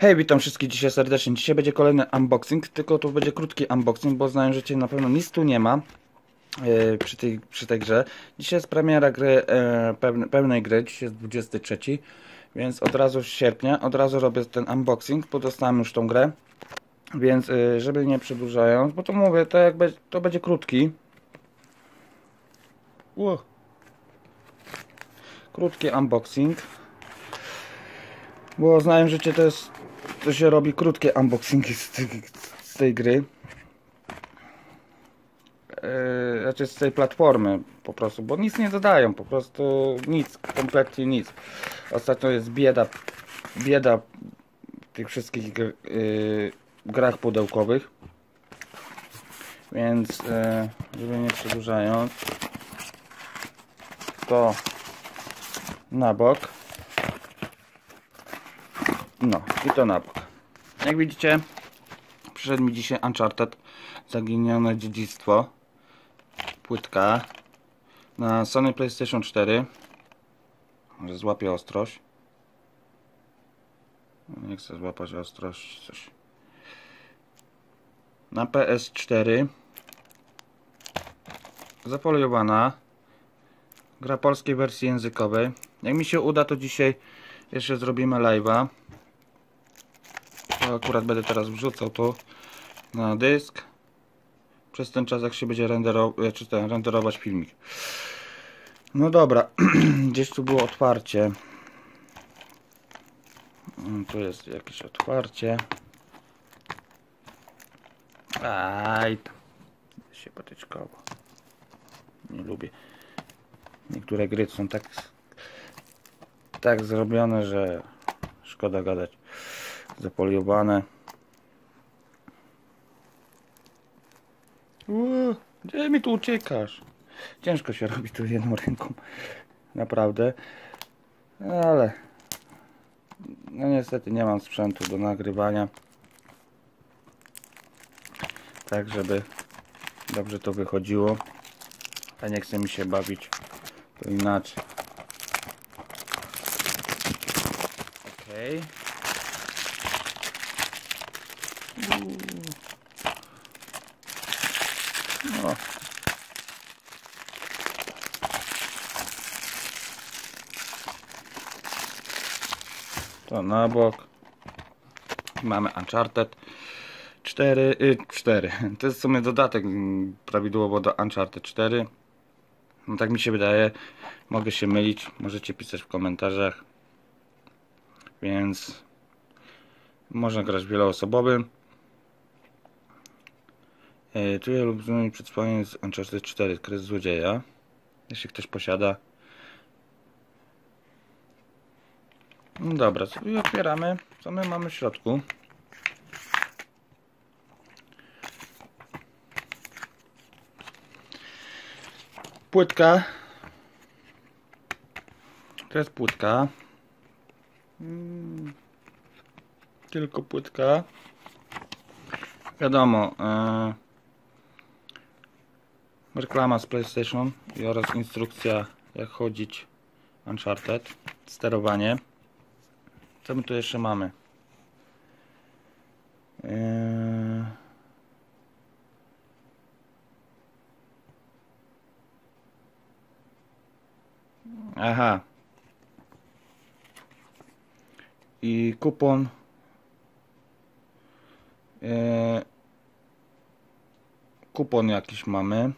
Hej, witam wszystkich dzisiaj serdecznie. Dzisiaj będzie kolejny unboxing, tylko to będzie krótki unboxing, bo znają, że dzisiaj na pewno nic tu nie ma e, przy, tej, przy tej grze. Dzisiaj jest premiera gry, e, pewne, pełnej gry, dzisiaj jest 23, więc od razu z sierpnia, od razu robię ten unboxing, bo dostałem już tą grę. Więc e, żeby nie przedłużając, bo to mówię, to jakby to będzie krótki. Ło. Krótki unboxing. Bo znałem życie to jest to się robi krótkie unboxingi z, tej- z tej gry. Yy, znaczy z tej platformy po prostu, bo nic nie dodają, po prostu nic, kompletnie nic. Ostatnio jest bieda, bieda w tych wszystkich gr, yy, grach pudełkowych. Więc yy, żeby nie przedłużając, to na bok. No i to na bok. Jak widzicie, przyszedł mi dzisiaj Uncharted Zaginione Dziedzictwo. Płytka na Sony PlayStation 4. Może złapię ostrość. Nie chcę złapać ostrość. Coś. Na PS4. Zafoliowana. Gra polskiej wersji językowej. Jak mi się uda, to dzisiaj jeszcze zrobimy live'a. Akurat będę teraz wrzucał to na dysk. Przez ten czas jak się będzie renderować, czy ten, renderować filmik. No dobra, gdzieś tu było otwarcie. Mm, Tu jest jakieś otwarcie. Aj, się potyczkowo. Nie lubię. Niektóre gry są tak tak zrobione, że szkoda gadać. Zapoliowane. Ło, Gdzie mi tu uciekasz? Ciężko się robi tu jedną ręką. Naprawdę. Ale no niestety nie mam sprzętu do nagrywania. Tak, żeby dobrze to wychodziło. A nie chce mi się bawić to inaczej. Okej. O. To na bok. Mamy Uncharted 4, y, 4. To jest w sumie dodatek prawidłowo do Uncharted 4. No tak mi się wydaje. Mogę się mylić. Możecie pisać w komentarzach. Więc można grać wieloosobowym. E, Czuję lub zmienić przedstawienie z Uncharted 4 Kres Złodzieja. Jeśli ktoś posiada. No dobra, sobie otwieramy. Co my mamy w środku? Płytka. To jest płytka. Mm, Tylko płytka. Wiadomo. E, reklama z PlayStation i oraz instrukcja jak chodzić Uncharted. Sterowanie. Co my tu jeszcze mamy? Eee... Aha. I kupon. Eee... Kupon jakiś mamy.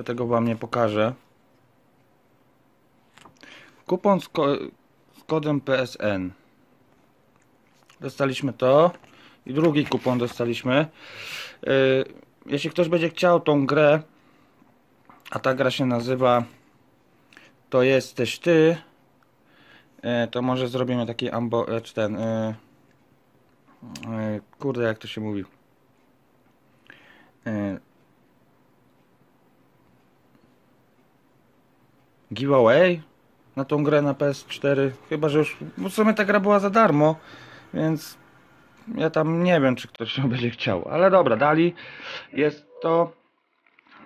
Dlatego wam nie pokażę. Kupon z, ko z kodem PSN. Dostaliśmy to. I drugi kupon dostaliśmy. Yy, jeśli ktoś będzie chciał tą grę, a ta gra się nazywa To jesteś ty, yy, to może zrobimy taki ambo, yy, czy ten, yy, kurde jak to się mówi. Giveaway na tą grę na PS4. Chyba, że już. Bo w sumie ta gra była za darmo, więc ja tam nie wiem, czy ktoś ją będzie chciał. Ale dobra, dali. Jest to.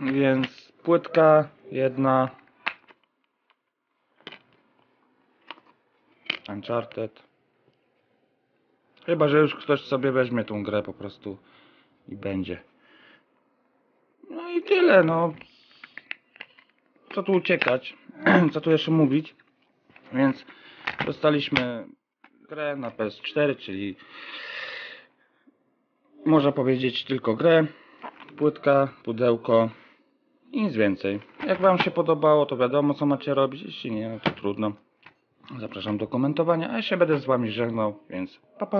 Więc płytka jedna. Uncharted. Chyba, że już ktoś sobie weźmie tą grę po prostu i będzie. No i tyle, no. Co tu uciekać? Co tu jeszcze mówić? Więc dostaliśmy grę na PS4, czyli można powiedzieć tylko grę, płytka, pudełko i nic więcej. Jak Wam się podobało, to wiadomo co macie robić, jeśli nie, no to trudno. Zapraszam do komentowania, a ja się będę z Wami żegnał, więc pa pa!